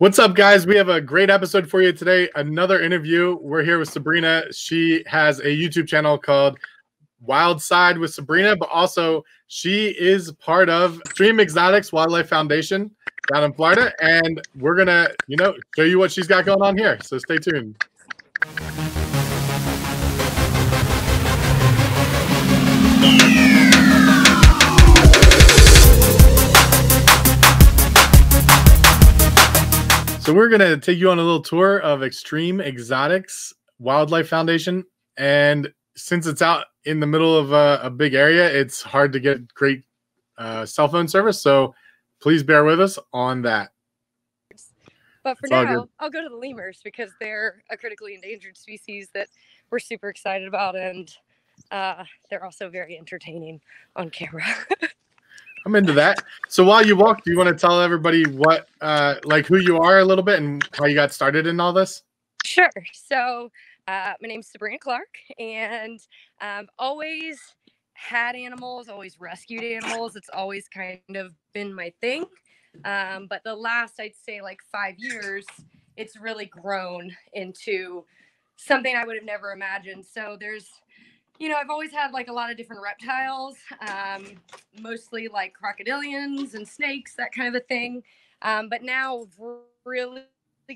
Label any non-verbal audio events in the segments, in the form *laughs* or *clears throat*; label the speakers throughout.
Speaker 1: What's up, guys? We have a great episode for you today. Another interview. We're here with Sabrina. She has a YouTube channel called Wild Side with Sabrina, but also she is part of Xtreme Exotics Wildlife Foundation down in Florida. And we're going to, you know, show you what she's got going on here. So stay tuned. So we're gonna take you on a little tour of Xtreme Exotics Wildlife Foundation, and since it's out in the middle of a, a big area, it's hard to get great uh, cell phone service. So please bear with us on that.
Speaker 2: But for now, I'll go to the lemurs because they're a critically endangered species that we're super excited about, and uh, they're also very entertaining on camera. *laughs*
Speaker 1: I'm into that. So while you walk, do you want to tell everybody what, uh, like, who you are a little bit and how you got started in all this?
Speaker 2: Sure. So uh, my name's Sabrina Clark, and I've always had animals, always rescued animals. It's always kind of been my thing. Um, but the last, I'd say, like five years, it's really grown into something I would have never imagined. So there's you know, I've always had like a lot of different reptiles, um, mostly like crocodilians and snakes, that kind of a thing. Um, but now really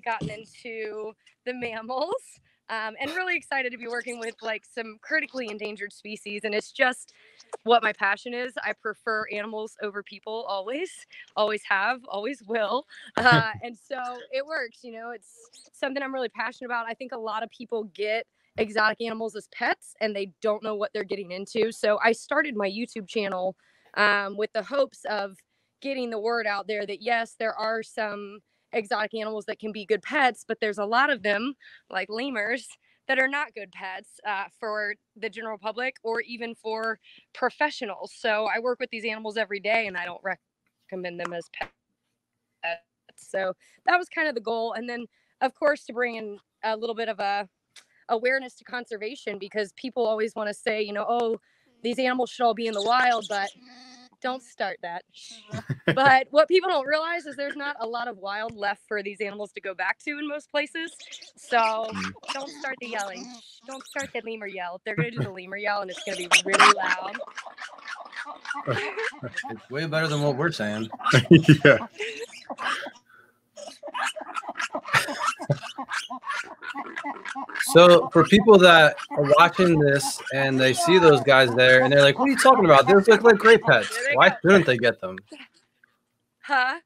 Speaker 2: gotten into the mammals um, and really excited to be working with like some critically endangered species. And it's just what my passion is. I prefer animals over people always, always have, always will. Uh, *laughs* and so it works, you know, it's something I'm really passionate about. I think a lot of people get exotic animals as pets and they don't know what they're getting into. So I started my YouTube channel um, with the hopes of getting the word out there that yes, there are some exotic animals that can be good pets, but there's a lot of them, like lemurs, that are not good pets uh, for the general public or even for professionals. So I work with these animals every day and I don't recommend them as pets. So that was kind of the goal. And then, of course, to bring in a little bit of a awareness to conservation because people always want to say, you know, oh, these animals should all be in the wild, but don't start that. but what people don't realize is there's not a lot of wild left for these animals to go back to in most places. So mm. don't start the yelling. Don't start the lemur yell. They're going to do the lemur yell and it's going to be really loud.
Speaker 3: It's way better than what we're saying. *laughs*
Speaker 1: yeah. *laughs*
Speaker 3: So for people that are watching this and they see those guys there and they're like, "What are you talking about? Those look like great pets. Why shouldn't they get them?"
Speaker 2: Huh?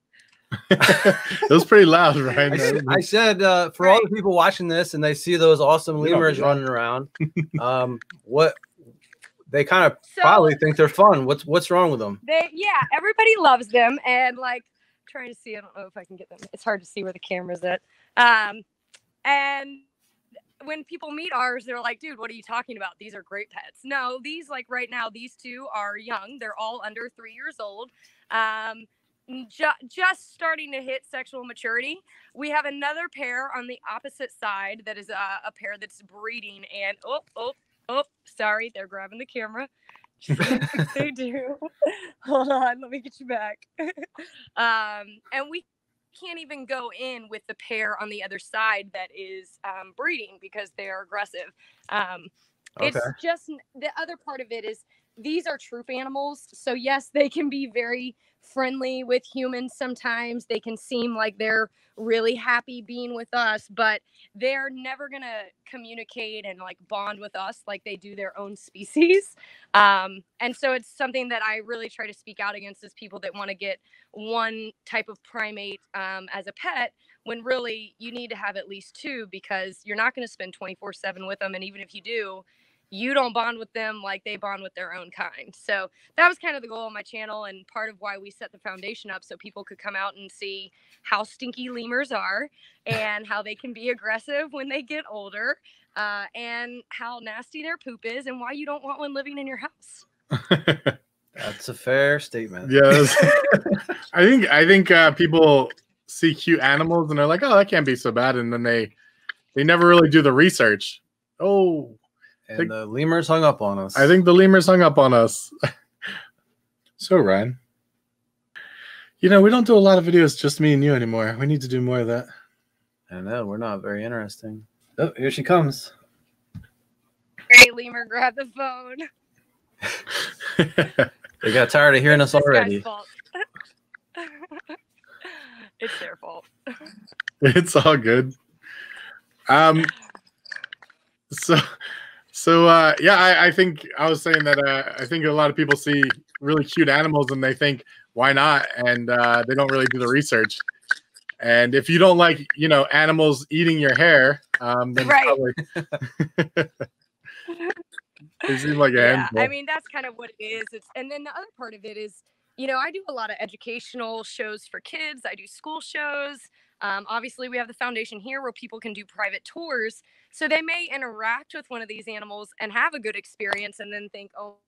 Speaker 1: it was pretty loud, *laughs* right?
Speaker 3: I said, I said uh, for all the people watching this and they see those awesome lemurs running around, *laughs* um, what they kind of so, probably think they're fun. What's what's wrong with them?
Speaker 2: They yeah, everybody loves them and like trying to see. I don't know if I can get them. It's hard to see where the camera's at. Um, and when people meet ours, they're like, dude, what are you talking about? These are great pets. No, these, like right now, these two are young. They're all under three years old. Um, ju- just starting to hit sexual maturity. We have another pair on the opposite side that is a, a pair that's breeding. And oh, oh, oh, sorry, they're grabbing the camera. *laughs* they *laughs* do. *laughs* Hold on, let me get you back. um, and we can't even go in with the pair on the other side that is um, breeding because they are aggressive. Um, okay. It's just the other part of it is these are troop animals. So, yes, they can be very friendly with humans sometimes. They can seem like they're really happy being with us, but they're never going to communicate and like bond with us like they do their own *laughs* species. Um, and so it's something that I really try to speak out against is people that want to get one type of primate um, as a pet when really you need to have at least two because you're not going to spend 24 7 with them. And even if you do, you don't bond with them like they bond with their own kind. So that was kind of the goal of my channel and part of why we set the foundation up so people could come out and see how stinky lemurs are and how they can be aggressive when they get older uh, and how nasty their poop is and why you don't want one living in your house. *laughs*
Speaker 3: That's a fair statement.
Speaker 1: Yes. *laughs* I think I think uh, people see cute animals and they're like, "Oh, that can't be so bad," and then they they never really do the research. Oh,
Speaker 3: and think, the lemurs hung up on us.
Speaker 1: I think the lemurs hung up on us. *laughs* so, Ryan, You know, we don't do a lot of videos just me and you anymore. We need to do more of that.
Speaker 3: I know we're not very interesting. Oh, here she comes.
Speaker 2: Great, Lemur, grab the phone. *laughs*
Speaker 3: they got tired of hearing us already. *laughs*
Speaker 2: it's their fault.
Speaker 1: it's all good. Um. So, so uh, yeah, I, I think I was saying that uh, I think a lot of people see really cute animals and they think why not, and uh, they don't really do the research. And if you don't like, you know, animals eating your hair, um, then right. probably *laughs* it seems like yeah, handful.
Speaker 2: I mean, that's kind of what it is. It's and then the other part of it is, you know, I do a lot of educational shows for kids. I do school shows. Um, obviously, we have the foundation here where people can do private tours. So they may interact with one of these animals and have a good experience and then think, oh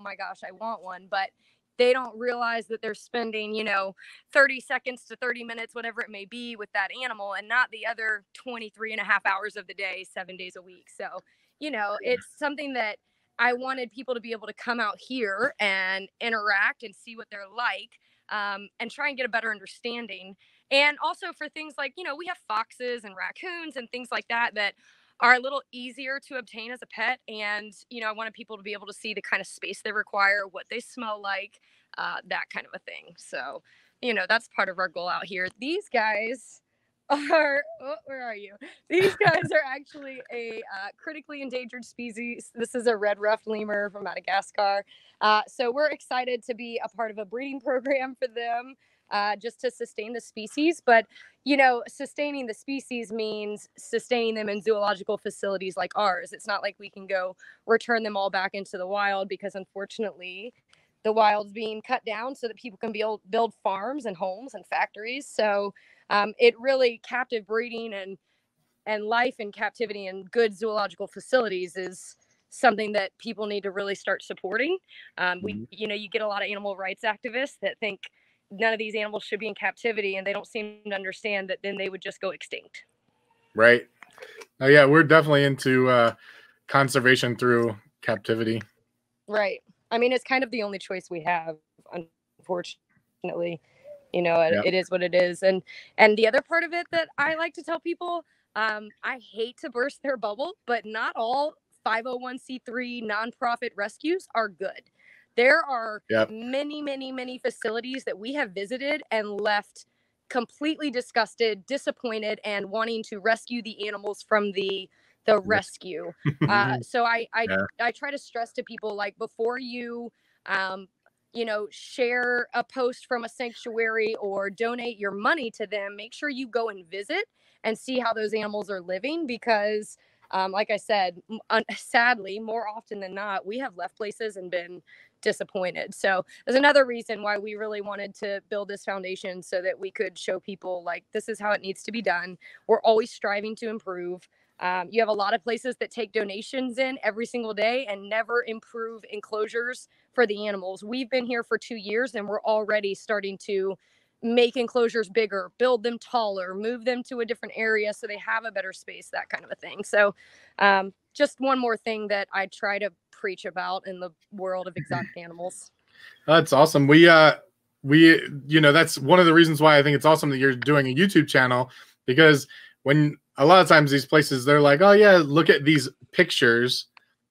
Speaker 2: my gosh, I want one. But they don't realize that they're spending, you know, 30 seconds to 30 minutes, whatever it may be, with that animal and not the other 23 and a half hours of the day, seven days a week. So, you know, it's something that I wanted people to be able to come out here and interact and see what they're like um, and try and get a better understanding. And also for things like, you know, we have foxes and raccoons and things like that that are a little easier to obtain as a pet. And, you know, I wanted people to be able to see the kind of space they require, what they smell like, uh, that kind of a thing. So, you know, that's part of our goal out here. These guys *laughs* are, oh, where are you? These *laughs* guys are actually a uh, critically endangered species. This is a red ruffed lemur from Madagascar. Uh, so we're excited to be a part of a breeding program for them uh, just to sustain the species. But, you know, sustaining the species means sustaining them in zoological facilities like ours. It's not like we can go return them all back into the wild because, unfortunately, the wild's being cut down so that people can build build farms and homes and factories. So um, it really captive breeding and and life in captivity in good zoological facilities is something that people need to really start supporting. Um, we, mm-hmm. you know, you get a lot of animal rights activists that think none of these animals should be in captivity and they don't seem to understand that then they would just go extinct.
Speaker 1: Right. Oh yeah we're definitely into uh conservation through captivity.
Speaker 2: Right. I mean it's kind of the only choice we have unfortunately. You know it, it is what it is. And and the other part of it that i like to tell people um i hate to burst their bubble but not all 501c3 nonprofit rescues are good there are yep. many, many, many facilities that we have visited and left completely disgusted, disappointed, and wanting to rescue the animals from the the rescue. *laughs* uh, so I I, yeah. I try to stress to people like before you um, you know share a post from a sanctuary or donate your money to them, make sure you go and visit and see how those animals are living because um, like I said, un- *laughs* sadly, more often than not, we have left places and been disappointed. So there's another reason why we really wanted to build this foundation so that we could show people like this is how it needs to be done. We're always striving to improve. Um, you have a lot of places that take donations in every single day and never improve enclosures for the animals. We've been here for two years and we're already starting to make enclosures bigger, build them taller, move them to a different area so they have a better space, that kind of a thing. So, um, just one more thing that I try to preach about in the world of exotic animals.
Speaker 1: That's awesome. We uh we you know that's one of the reasons why I think it's awesome that you're doing a YouTube channel because when a lot of times these places they're like, "Oh yeah, look at these pictures."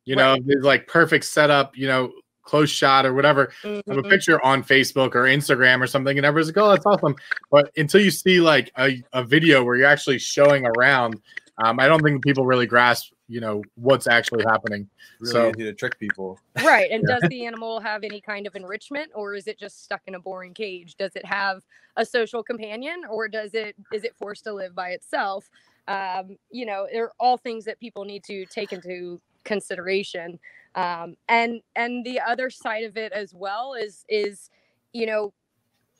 Speaker 1: You right. know, like perfect setup, you know, close shot or whatever mm-hmm. of a picture on Facebook or Instagram or something, and everyone's like, "Oh, that's awesome." But until you see like a, a video where you're actually showing around, um, I don't think people really grasp you know what's actually happening.
Speaker 3: Really so, easy to trick people.
Speaker 2: Right. And *laughs* yeah. does the animal have any kind of enrichment or is it just stuck in a boring cage? Does it have a social companion or does it is it forced to live by itself? Um, you know, they're all things that people need to take into consideration. Um, and and the other side of it as well is is you know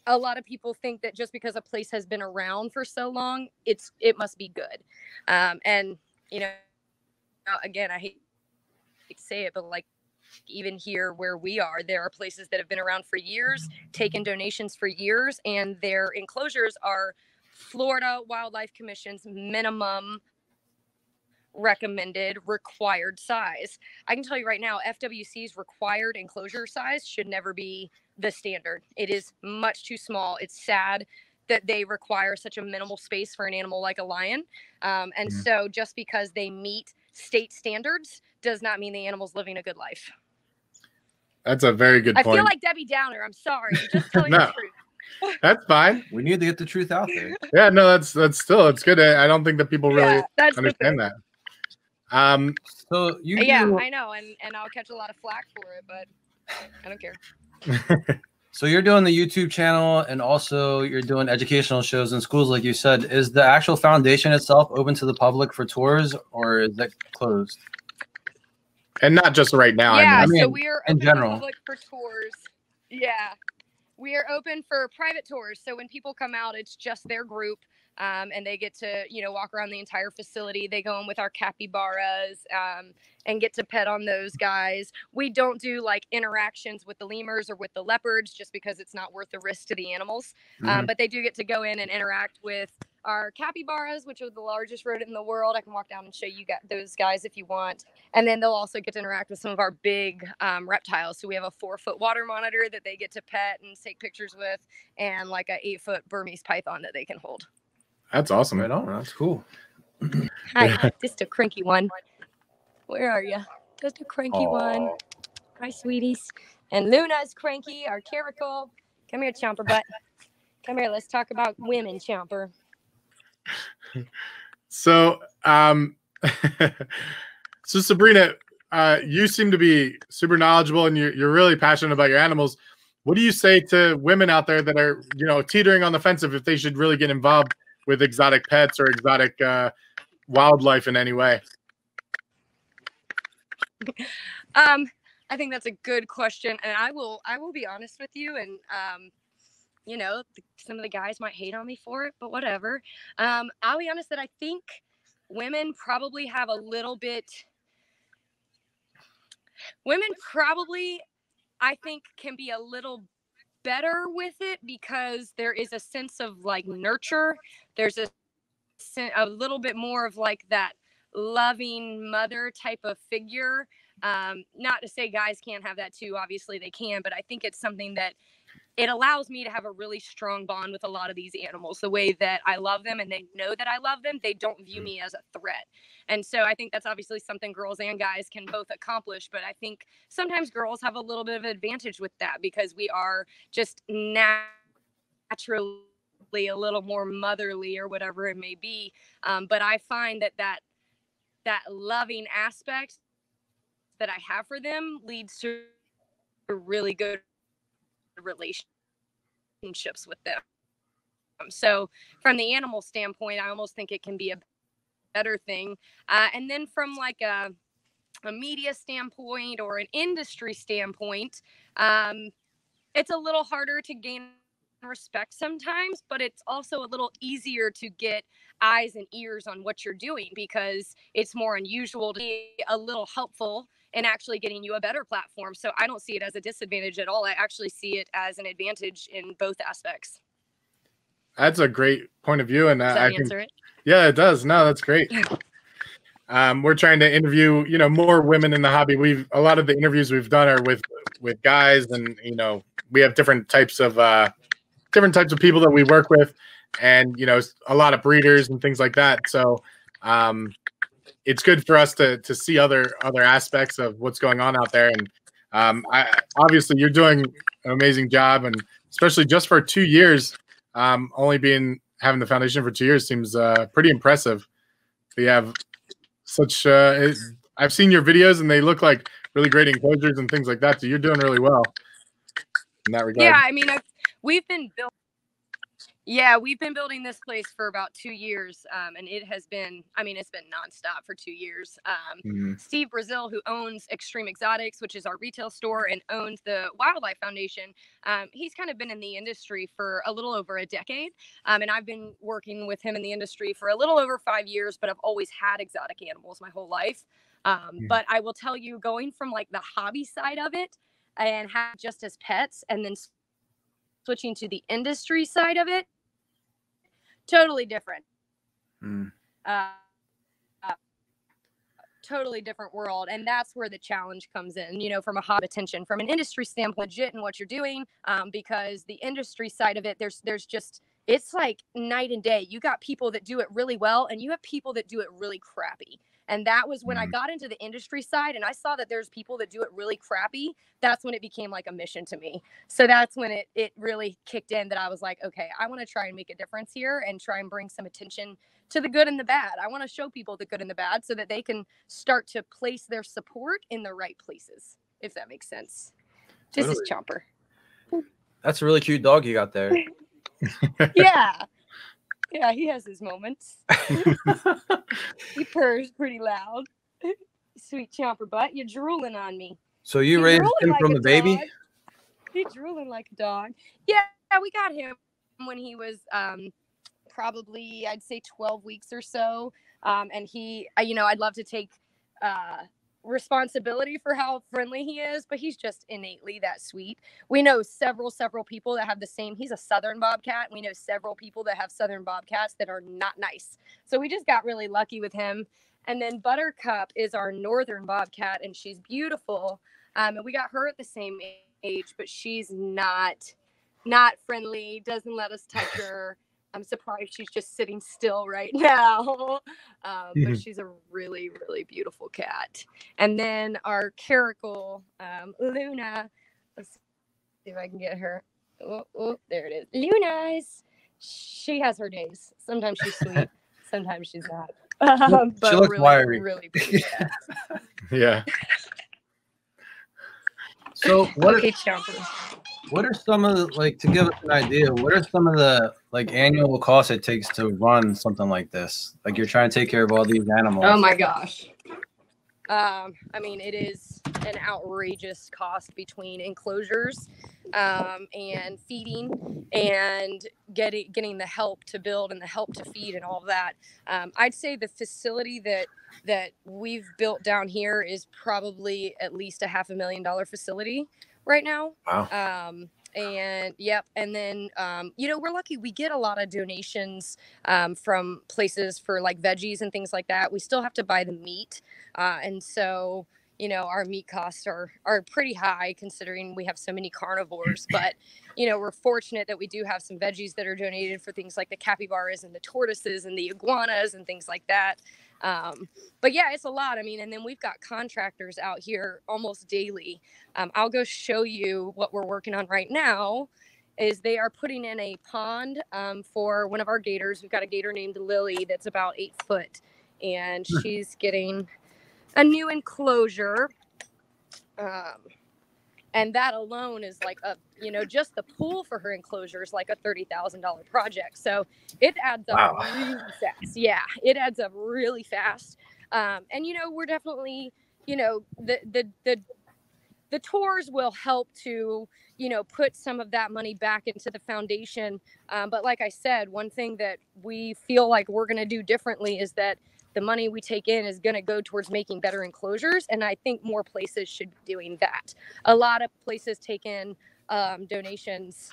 Speaker 2: a lot of people think that just because a place has been around for so long it's it must be good um, and you know again, I hate to say it, but like even here where we are, there are places that have been around for years, taken donations for years, and their enclosures are Florida Wildlife Commission's minimum recommended required size. I can tell you right now, FWC's required enclosure size should never be the standard. It is much too small. It's sad that they require such a minimal space for an animal like a lion. Um, and mm-hmm. so just because they meet state standards does not mean the animal's living a good life.
Speaker 1: That's a very good
Speaker 2: I
Speaker 1: point.
Speaker 2: feel like Debbie Downer. I'm sorry. I'm just *laughs* telling no. the truth. *laughs*
Speaker 1: That's fine.
Speaker 3: We need to get the truth out there.
Speaker 1: Yeah, no, that's that's still it's good. I don't think that people really yeah, understand that. Um
Speaker 3: so you
Speaker 2: Yeah, do... I know, and and I'll catch a lot of flack for it, but I don't care. *laughs*
Speaker 3: so you're doing the YouTube channel and also you're doing educational shows in schools like you said. Is the actual foundation itself open to the public for tours or is it closed?
Speaker 1: And not just right now.
Speaker 2: Yeah, I mean, so we are in general public for tours. Yeah, we are open for private tours. So when people come out, it's just their group. Um, and they get to you know walk around the entire facility. They go in with our capybaras um, and get to pet on those guys. We don't do like interactions with the lemurs or with the leopards just because it's not worth the risk to the animals. Um, mm-hmm. Um, but they do get to go in and interact with our capybaras, which are the largest rodent in the world. I can walk down and show you those guys if you want. And then they'll also get to interact with some of our big um, reptiles. So we have a four foot water monitor that they get to pet and take pictures with, and like a eight foot Burmese python that they can hold.
Speaker 1: That's awesome.
Speaker 3: Right on. That's cool.
Speaker 2: Hi, *laughs* just a cranky one. Where are you? Just a cranky Aww. one. Hi, sweeties. And Luna's cranky, our caracal. Come here, Chomper butt. Come here. Let's talk about women, Chomper. *laughs*
Speaker 1: So, um, *laughs* so Sabrina, uh, you seem to be super knowledgeable and you're, you're really passionate about your animals. What do you say to women out there that are, you know, teetering on the fence of if they should really get involved with exotic pets or exotic uh, wildlife in any way? *laughs*
Speaker 2: Um, I think that's a good question, and I will I will be honest with you, and um, you know, some of the guys might hate on me for it, but whatever. Um, I'll be honest that I think women probably have a little bit. Women probably, I think, can be a little better with it because there is a sense of like nurture. There's a a little bit more of like that loving mother type of figure. Um, not to say guys can't have that too. Obviously they can, but I think it's something that it allows me to have a really strong bond with a lot of these animals the way that i love them and they know that i love them they don't view mm. me as a threat and so i think that's obviously something girls and guys can both accomplish but i think sometimes girls have a little bit of advantage with that because we are just naturally a little more motherly or whatever it may be um, but i find that that that loving aspect that i have for them leads to a really good relationships with them. So, from the animal standpoint, I almost think it can be a better thing. Uh, and then from like a, a media standpoint or an industry standpoint, um, it's a little harder to gain respect sometimes, but it's also a little easier to get eyes and ears on what you're doing because it's more unusual to be a little helpful and actually getting you a better platform. So I don't see it as a disadvantage at all. I actually see it as an advantage in both aspects.
Speaker 1: That's a great point of view, and
Speaker 2: I answer it.
Speaker 1: Yeah, it does. No, that's great. um, we're trying to interview, you know, more women in the hobby. We've a lot of the interviews we've done are with with guys, and you know, we have different types of uh, different types of people that we work with, and you know, a lot of breeders and things like that. So, um, it's good for us to to see other other aspects of what's going on out there. And um, I, obviously, you're doing an amazing job, and especially just for two years, um, only being having the foundation for two years seems uh, pretty impressive. We have such. Uh, it, I've seen your videos, and they look like really great enclosures and things like that. So you're doing really well in that regard.
Speaker 2: Yeah, I mean, I've, we've been building yeah, we've been building this place for about two years, um, and it has been, I mean, it's been nonstop for two years. Um, mm-hmm. Steve Brazil, who owns Xtreme Exotics, which is our retail store, and owns the Wildlife Foundation, um, he's kind of been in the industry for a little over a decade. Um, and I've been working with him in the industry for a little over five years, but I've always had exotic animals my whole life. Mm-hmm. But I will tell you, going from like the hobby side of it and have just as pets, and then switching to the industry side of it totally different. Mm. Uh, uh, totally different world and that's where the challenge comes in you know from a hot attention from an industry standpoint legit in what you're doing um, because the industry side of it there's there's just it's like night and day you got people that do it really well and you have people that do it really crappy and that was when mm-hmm. I got into the industry side and I saw that there's people that do it really crappy. That's when it became like a mission to me. So that's when it it really kicked in that I was like, okay, I want to try and make a difference here and try and bring some attention to the good and the bad. I want to show people the good and the bad so that they can start to place their support in the right places, if that makes sense. This totally. is Chomper.
Speaker 3: That's a really cute dog you got there. *laughs*
Speaker 2: yeah. Yeah, he has his moments. *laughs* he purrs pretty loud. *laughs* Sweet chomper butt, you're drooling on me.
Speaker 3: So you He's raised him like from a, a baby?
Speaker 2: He's drooling like a dog. Yeah, we got him when he was um, probably, I'd say, 12 weeks or so. Um, and he, you know, I'd love to take uh, responsibility for how friendly he is, but he's just innately that sweet. We know several, several people that have the same. He's a Southern Bobcat. We know several people that have Southern Bobcats that are not nice. So we just got really lucky with him. And then Buttercup is our Northern Bobcat, and she's beautiful. Um, and we got her at the same age, but she's not not friendly. Doesn't let us touch *laughs* her. I'm surprised she's just sitting still right *laughs* now. Um, but *laughs* she's a really, really beautiful cat. And then our caracal, um, Luna. Let's see if I can get her. Oh, oh, there it is. Luna's. She has her days. Sometimes she's sweet, *laughs* sometimes she's not.
Speaker 3: Um, but she looks really, wiry.
Speaker 2: Really
Speaker 1: yeah.
Speaker 3: So what? Okay, what are some of the, like to give us an idea? What are some of the like annual costs it takes to run something like this? Like you're trying to take care of all these animals.
Speaker 2: Oh my gosh. Um, I mean, it is an outrageous cost between enclosures um, and feeding and getting getting the help to build and the help to feed and all that. Um, I'd say the facility that that we've built down here is probably at least a half a million dollar facility right now.
Speaker 3: Wow.
Speaker 2: Um, and yep and then um, you know we're lucky we get a lot of donations um, from places for like veggies and things like that we still have to buy the meat uh, and so you know our meat costs are are pretty high considering we have so many carnivores *clears throat* but you know we're fortunate that we do have some veggies that are donated for things like the capybaras and the tortoises and the iguanas and things like that um, but yeah, it's a lot. I mean, and then we've got contractors out here almost daily. Um, I'll go show you what we're working on right now. Is they are putting in a pond um, for one of our gators. We've got a gator named Lily that's about eight foot, and hmm. she's getting a new enclosure. Um, and that alone is like a you know just the pool for her enclosure is like a thirty thousand dollar project. So it adds up wow. really fast. Yeah, it adds up really fast. Um, and you know we're definitely you know the the the the tours will help to you know put some of that money back into the foundation um, but like i said one thing that we feel like we're going to do differently is that the money we take in is going to go towards making better enclosures. And I think more places should be doing that. A lot of places take in um, donations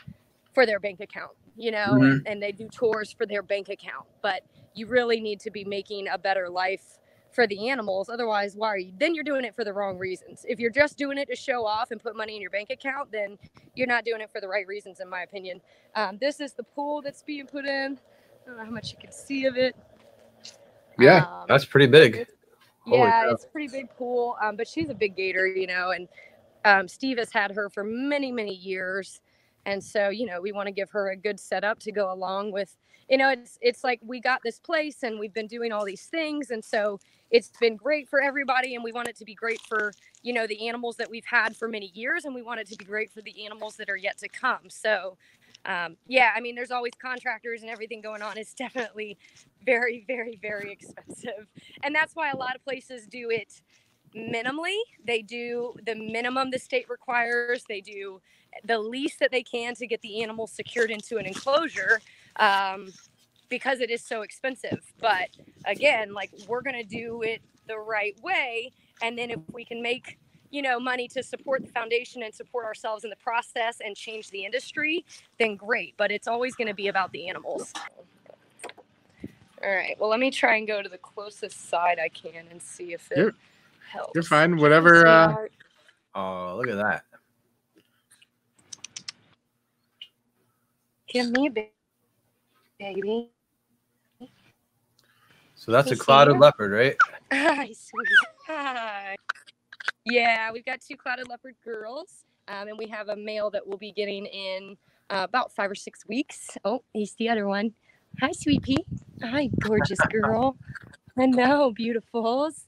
Speaker 2: for their bank account, you know, mm-hmm. and, and they do tours for their bank account. But you really need to be making a better life for the animals. Otherwise, why are you? Then you're doing it for the wrong reasons. If you're just doing it to show off and put money in your bank account, then you're not doing it for the right reasons, in my opinion. Um, this is the pool that's being put in. I don't know how much you can see of it.
Speaker 3: Yeah, um, that's pretty big.
Speaker 2: yeah, it's pretty big pool. Um, but she's a big gator, you know, and um, Steve has had her for many, many years. And so, you know, we want to give her a good setup to go along with, you know, it's it's like we got this place and we've been doing all these things. And so it's been great for everybody and we want it to be great for, you know, the animals that we've had for many years and we want it to be great for the animals that are yet to come. So um, yeah, I mean, there's always contractors and everything going on. It's definitely very, very, very expensive. And that's why a lot of places do it minimally. They do the minimum the state requires, they do the least that they can to get the animal secured into an enclosure um, because it is so expensive. But again, like we're going to do it the right way. And then if we can make you know money to support the foundation and support ourselves in the process and change the industry then great but it's always going to be about the animals All right. Well, let me try and go to the closest side I can and see if it
Speaker 1: You're-
Speaker 2: helps.
Speaker 1: You're fine. Whatever. Uh,
Speaker 3: Oh, look at that.
Speaker 2: Give me a ba- baby.
Speaker 3: So that's a
Speaker 2: see
Speaker 3: clouded leopard, right? *laughs*
Speaker 2: Hi, sweet. Hi. Yeah, we've got two clouded leopard girls, um, and we have a male that we'll be getting in uh, about five or six weeks. Oh, he's the other one. Hi, sweet pea. Hi, gorgeous girl. I know, beautifuls.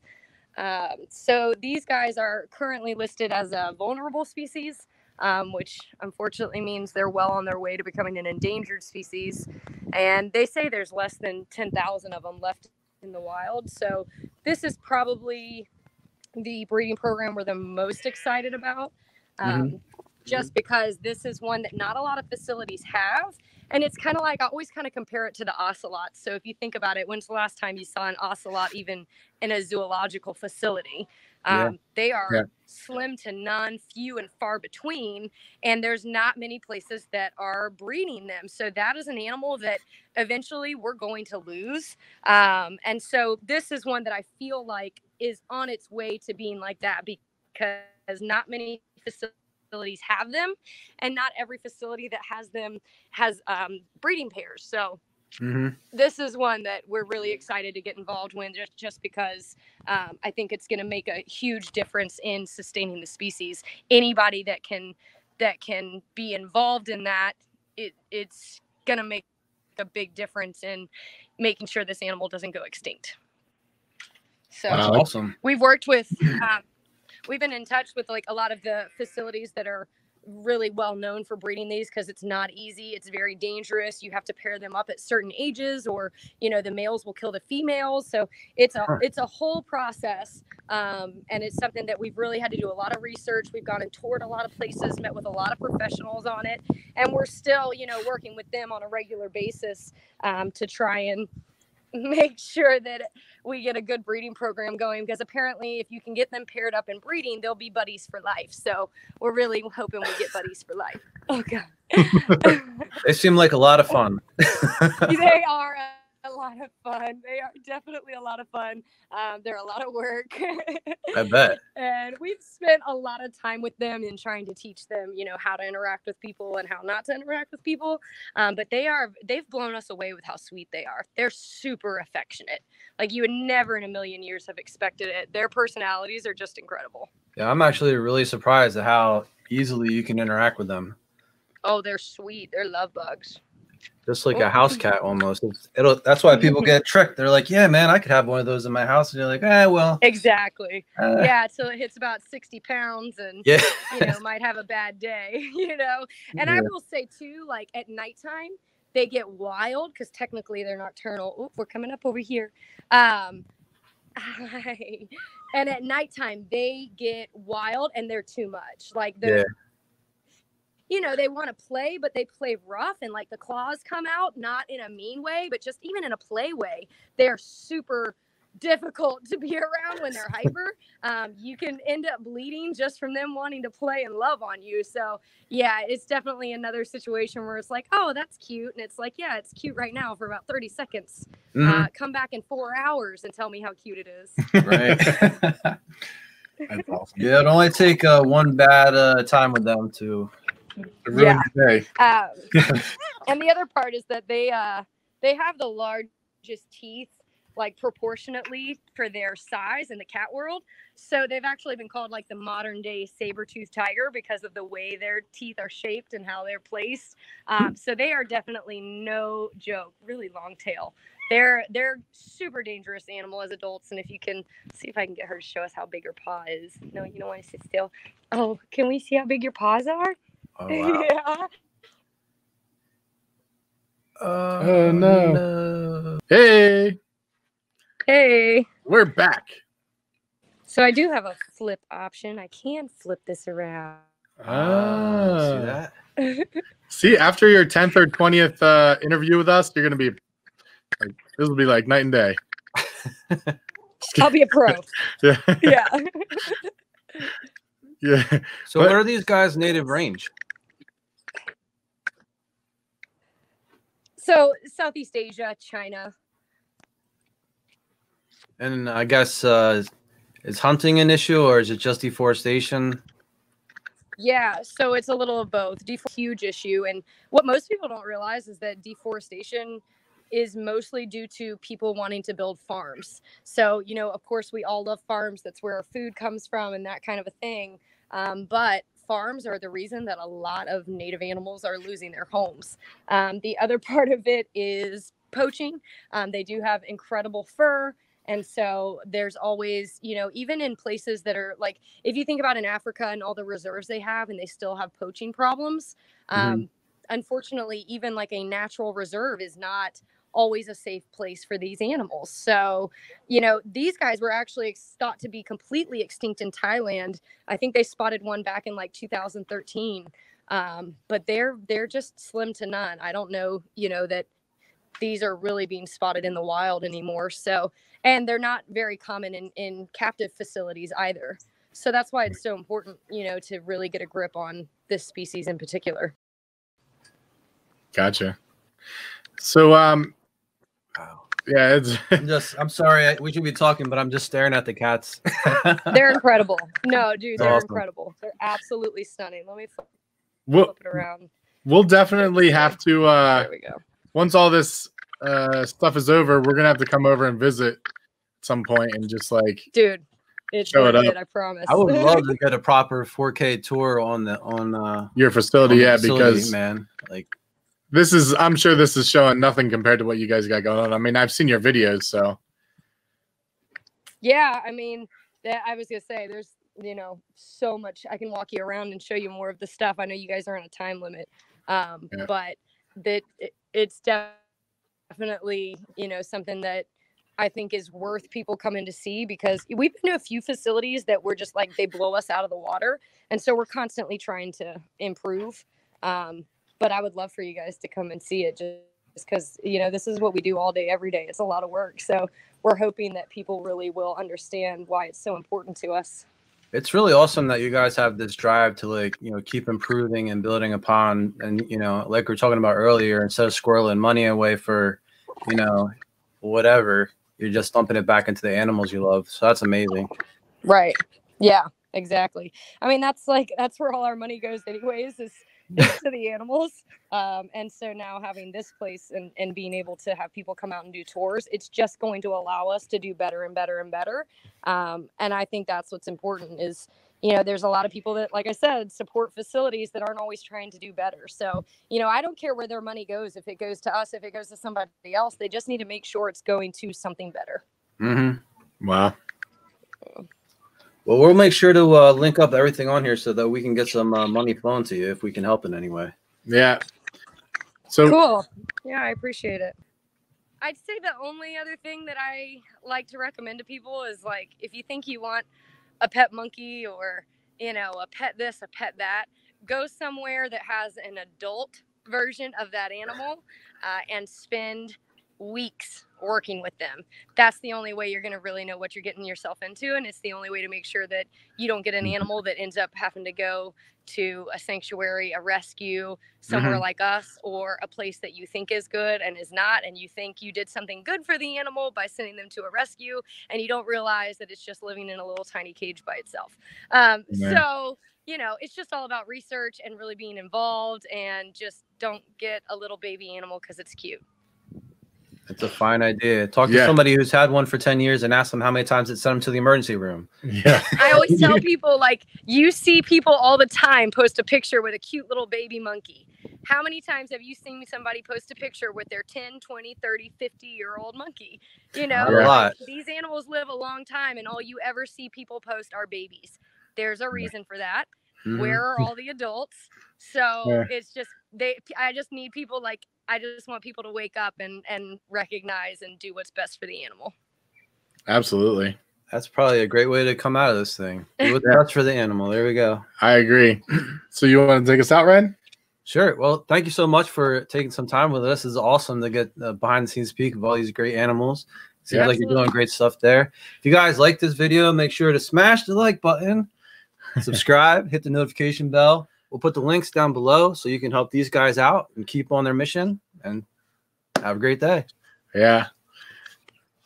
Speaker 2: Um, so these guys are currently listed as a vulnerable species, um, which unfortunately means they're well on their way to becoming an endangered species. And they say there's less than 10,000 of them left in the wild. So this is probably the breeding program we're the most excited about. Um, Just because this is one that not a lot of facilities have. And it's kind of like I always kind of compare it to the ocelot. So if you think about it, when's the last time you saw an ocelot even in a zoological facility?
Speaker 3: Yeah.
Speaker 2: Um, They are
Speaker 1: Yeah.
Speaker 2: slim to none, few and far between, and there's not many places that are breeding them. So that is an animal that eventually we're going to lose. Um, and so this is one that I feel like is on its way to being like that because not many facilities have them, and not every facility that has them has um, breeding pairs. So
Speaker 3: Mm-hmm.
Speaker 2: this is one that we're really excited to get involved with just, just because um, I think it's going to make a huge difference in sustaining the species. Anybody that can that can be involved in that, it it's going to make a big difference in making sure this animal doesn't go extinct. So
Speaker 1: Wow.
Speaker 3: awesome.
Speaker 2: we've worked with *clears throat* um, we've been in touch with like a lot of the facilities that are really well known for breeding these because it's not easy it's very dangerous you have to pair them up at certain ages or you know the males will kill the females so it's a it's a whole process um, and it's something that we've really had to do a lot of research we've gone and toured a lot of places met with a lot of professionals on it and we're still you know working with them on a regular basis um, to try and *laughs* make sure that we get a good breeding program going because apparently if you can get them paired up in breeding they'll be buddies for life. So we're really hoping we get buddies for life. Oh god. *laughs* *laughs*
Speaker 3: They seem like a lot of fun.
Speaker 2: they are a, a lot of fun. They are definitely a lot of fun. Um, they're a lot of work.
Speaker 3: I bet. *laughs*
Speaker 2: and we've spent a lot of time with them in trying to teach them you know how to interact with people and how not to interact with people. Um, but they are they've blown us away with how sweet they are. They're super affectionate. Like you would never in a million years have expected it. Their personalities are just incredible.
Speaker 3: Yeah, I'm actually really surprised at how easily you can interact with them.
Speaker 2: oh they're sweet. They're love bugs
Speaker 3: Just like
Speaker 2: Oh.
Speaker 3: a house cat almost. It's, it'll. That's why people get tricked. They're like, "Yeah, man, I could have one of those in my house," and you're like, "Ah, well,
Speaker 2: exactly
Speaker 3: uh,
Speaker 2: yeah till it hits about 60 pounds and
Speaker 3: yeah."
Speaker 2: you know *laughs* might have a bad day *laughs* you know and i will say too like at nighttime they get wild because technically they're nocturnal Oop, we're coming up over here um *laughs* and at nighttime they get wild and they're too much like they're
Speaker 3: Yeah.
Speaker 2: You know they want to play but they play rough and like the claws come out not in a mean way but just even in a play way they're super difficult to be *laughs* around when they're *laughs* hyper um, you can end up bleeding just from them wanting to play and love on you so yeah it's definitely another situation where it's like oh that's cute and it's like yeah it's cute right now for about 30 seconds
Speaker 3: Mhm,
Speaker 2: uh, come back in four hours and tell me how cute it is
Speaker 3: right. *laughs*
Speaker 1: That's awesome.
Speaker 3: yeah, it only take uh, one bad uh, time with them to.
Speaker 1: Day.
Speaker 2: um, *laughs* and the other part is that they uh they have the largest teeth like proportionately for their size in the cat world. So they've actually been called like the modern day saber-toothed tiger because of the way their teeth are shaped and how they're placed. Um, so they are definitely no joke really long tail. They're they're super dangerous animal as adults and if you can see if i can get her to show us how big her paw is. No you don't want to sit still. Oh can we see how big your paws are
Speaker 3: Oh, *laughs* wow.
Speaker 2: yeah
Speaker 3: Oh,
Speaker 1: no.
Speaker 3: no.
Speaker 1: Hey,
Speaker 2: Hey.
Speaker 1: we're back.
Speaker 2: So I do have a flip option. I can flip this around.
Speaker 3: Ah, see
Speaker 1: Ah.
Speaker 3: that? *laughs*
Speaker 1: See, after your 10th or 20th uh, interview with us, you're going to be like, this will be like night and day. *laughs*
Speaker 2: I'll be a pro.
Speaker 1: Yeah.
Speaker 2: yeah.
Speaker 1: yeah.
Speaker 3: So,
Speaker 1: What-
Speaker 3: what are these guys' native range?
Speaker 2: So Southeast Asia, China,
Speaker 3: And I guess uh, is hunting an issue or is it just deforestation?
Speaker 2: Yeah, so it's a little of both. Deforestation huge issue, and what most people don't realize is that deforestation is mostly due to people wanting to build farms. So you know, of course, we all love farms. That's where our food comes from, and that kind of a thing. Um, but farms are the reason that a lot of native animals are losing their homes. Um, the other *laughs* part of it is poaching. Um, they do have incredible fur. And so there's always, you know, even in places that are like, if you think about in Africa and all the reserves they have, and they still have poaching problems, mm-hmm. um, unfortunately, even like a natural reserve is not always a safe place for these animals. So, you know, these guys were actually thought to be completely extinct in Thailand. I think they spotted one back in like 2013. Um, but they're they're just slim to none. I don't know, you know, that these are really being spotted in the wild anymore. So, and they're not very common in, in captive facilities either. So that's why it's so important, you know, to really get a grip on this species in particular.
Speaker 1: Gotcha. So, um, wow. Yeah, it's *laughs*
Speaker 3: I'm just I'm sorry we should be talking, but I'm just staring at the cats. *laughs*
Speaker 2: they're incredible. No, dude, they're awesome. incredible. They're absolutely stunning. Let me flip,
Speaker 1: we'll, flip it around. We'll definitely have to uh
Speaker 2: there we go.
Speaker 1: Once all this uh, stuff is over, we're gonna have to come over and visit at some point and just like,
Speaker 2: dude, it's show it up. It, I promise.
Speaker 3: I would love to *laughs* get a proper 4K tour on the on uh,
Speaker 1: your facility. yeah, facility, because
Speaker 3: man, like
Speaker 1: this is. I'm sure this is showing nothing compared to what you guys got going on. I mean, I've seen your videos, so.
Speaker 2: Yeah, I mean, that I was gonna say, there's you know so much. I can walk you around and show you more of the stuff. I know you guys are on a time limit, um, yeah. but that it, it's definitely definitely, you know, something that I think is worth people coming to see because we've been to a few facilities that were just like they blow us out of the water, and so we're constantly trying to improve. Um, but I would love for you guys to come and see it just because you know this is what we do all day every day. It's a lot of work, so we're hoping that people really will understand why it's so important to us.
Speaker 3: It's really awesome that you guys have this drive to like you know keep improving and building upon, and you know like we are talking about earlier, instead of squirreling money away for you know, whatever, you're just dumping it back into the animals you love. So that's amazing.
Speaker 2: Right. Yeah, exactly. I mean, that's like, that's where all our money goes, anyways, is, to *laughs* the animals. Um, and so now having this place and, and being able to have people come out and do tours, it's just going to allow us to do better and better and better. Um, and I think that's what's important is, you know, there's a lot of people that, like I said, support facilities that aren't always trying to do better. So, you know, I don't care where their money goes. If it goes to us, if it goes to somebody else, they just need to make sure it's going to something better.
Speaker 1: Mm-hmm. Wow.
Speaker 3: Well, we'll make sure to uh, link up everything on here so that we can get some uh, money flowing to you if we can help in any way.
Speaker 1: Yeah.
Speaker 2: So cool. Yeah, I appreciate it. I'd say the only other thing that I like to recommend to people is like if you think you want a pet monkey or you know a pet this a pet that go somewhere that has an adult version of that animal uh, and spend weeks working with them that's the only way you're going to really know what you're getting yourself into and it's the only way to make sure that you don't get an mm-hmm. animal that ends up having to go to a sanctuary, a rescue, somewhere mm-hmm. like us, or a place that you think is good and is not, and you think you did something good for the animal by sending them to a rescue, and you don't realize that it's just living in a little tiny cage by itself. Um, yeah. So, you know, it's just all about research and really being involved, and just don't get a little baby animal because it's cute.
Speaker 3: It's a fine idea. Talk to somebody who's had one for 10 years and ask them how many times it sent them to the emergency room.
Speaker 1: Yeah.
Speaker 2: I always tell *laughs* people like you see people all the time post a picture with a cute little baby monkey. How many times have you seen somebody post a picture with their 10, 20, 30, 50 year old monkey? You know,
Speaker 3: a lot.
Speaker 2: these animals live a long time and all you ever see people post are babies. There's a reason for that. Mm-hmm. Where are all the adults? So yeah. it's just they I just need people like I just want people to wake up and and recognize and do what's best for the animal.
Speaker 1: Absolutely.
Speaker 3: That's probably a great way to come out of this thing. *laughs* Do what's best for the animal. There we go.
Speaker 1: I agree. *clears throat* So you want to take us out, Ren?
Speaker 3: Sure. Well, thank you so much for taking some time with us. It's awesome to get a behind the scenes peek of all these great animals. Seems yeah, like you're doing great stuff there. If you guys like this video, make sure to smash the like button, *laughs* subscribe, hit the notification bell. We'll put the links down below so you can help these guys out and keep on their mission. And have a great day.
Speaker 1: Yeah.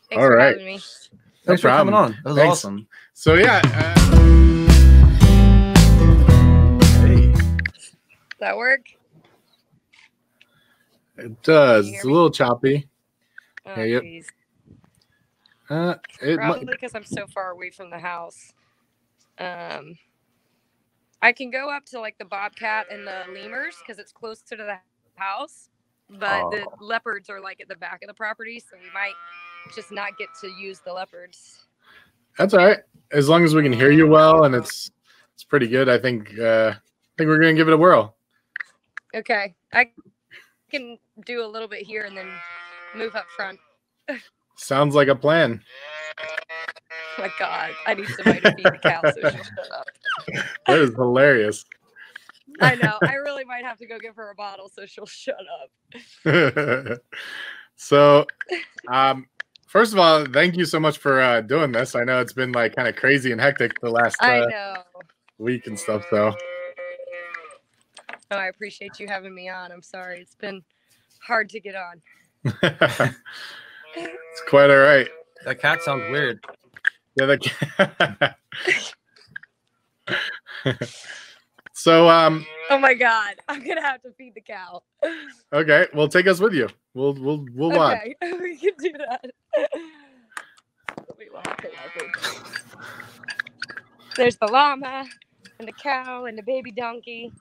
Speaker 2: Thanks All right.
Speaker 3: Thanks for coming on. That was
Speaker 1: Thanks.
Speaker 3: awesome.
Speaker 1: So yeah. Uh,
Speaker 3: Hey.
Speaker 2: Does that work?
Speaker 1: it does. It's a little choppy.
Speaker 2: Oh,
Speaker 1: Yeah, yep.
Speaker 2: geez.
Speaker 1: Uh, it
Speaker 2: Probably because I'm so far away from the house. Um, I can go up to like the bobcat and the lemurs because it's closer to the house, but the
Speaker 3: Oh.
Speaker 2: leopards are like at the back of the property, so we might just not get to use the leopards.
Speaker 1: that's all right. As long as we can hear you well and it's it's pretty good. I think uh, I think we're gonna give it a whirl.
Speaker 2: Okay, I can do a little bit here and then move up front. *laughs*
Speaker 1: Sounds like a plan.
Speaker 2: Oh *laughs* my God, I need somebody to feed the cow so she'll shut up. *laughs*
Speaker 1: That is hilarious.
Speaker 2: I know. I really might have to go give her a bottle so she'll shut up. *laughs*
Speaker 1: so, um, first of all, thank you so much for uh, doing this. I know it's been like kind of crazy and hectic the last
Speaker 2: I
Speaker 1: uh,
Speaker 2: know.
Speaker 1: week and stuff. So,
Speaker 2: Oh, I appreciate you having me on. I'm sorry. It's been hard to get on.
Speaker 1: It's quite all right.
Speaker 3: That cat sounds weird.
Speaker 1: Yeah. The... cat. *laughs* so, um,
Speaker 2: Oh my God. I'm going to have to feed the cow.
Speaker 1: okay, well, take us with you. We'll we'll we'll watch.
Speaker 2: Okay. *laughs* we can do that. Let me walk the. There's the llama and the cow and the baby donkey.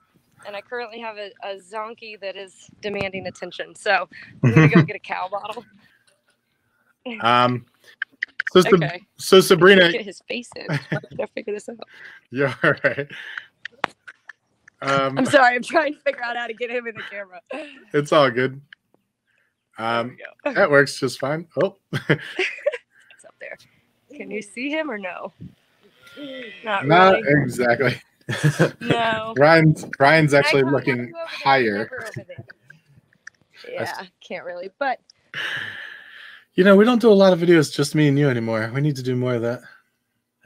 Speaker 2: And I currently have a, a zonkey that is demanding attention. So I'm going to go *laughs* get a cow bottle.
Speaker 1: Um, so,
Speaker 2: Okay.
Speaker 1: so Sabrina,
Speaker 2: Get *laughs* his face in. *laughs* I figure this out. *laughs*
Speaker 1: you're all right. Um,
Speaker 2: I'm sorry. I'm trying to figure out how to get him in the camera.
Speaker 1: It's all good. Um,
Speaker 2: go.
Speaker 1: that works just fine. Oh,
Speaker 2: It's up there. Can you see him or no? Not
Speaker 1: not
Speaker 2: really.
Speaker 1: exactly.
Speaker 2: No.
Speaker 1: Ryan's Ryan's actually looking
Speaker 2: you over there?
Speaker 1: higher.
Speaker 2: Never over there. Yeah, can't really. But
Speaker 1: You know, we don't do a lot of videos just me and you anymore. We need to do more of that.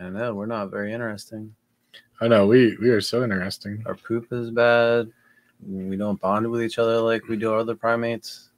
Speaker 3: I know we're not very interesting.
Speaker 1: I know we we are so interesting.
Speaker 3: Our poop is bad. We don't bond with each other like we do other primates.